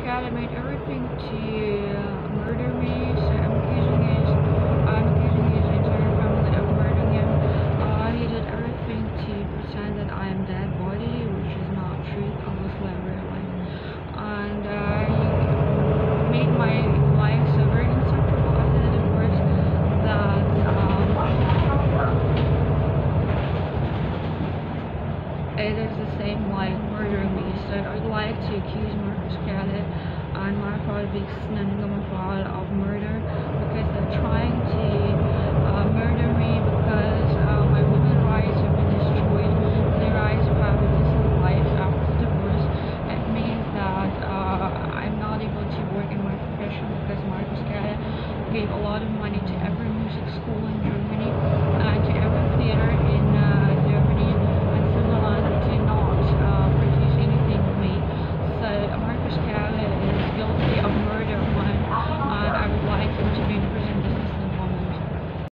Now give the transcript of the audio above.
Scarlett made everything to murder me, so I'm accusing his, I'm accusing his entire family of murdering him. Uh, he did everything to pretend that I am dead body, which is not truth, obviously in real life. And uh, he made my life so very insufferable after the divorce that um, it is the same like murdering me. So I'd like to accuse Scarlett big flamingoma fall of murder because they're trying to uh, murder me because uh, my women rights have been destroyed, Their rights have families and lives after divorce. It means that uh, I'm not able to work in my profession because Marcus Gale gave a lot of money to every music school in Germany and to every theater in uh, Germany and Finland to not uh, produce anything for me. So Marcus Gale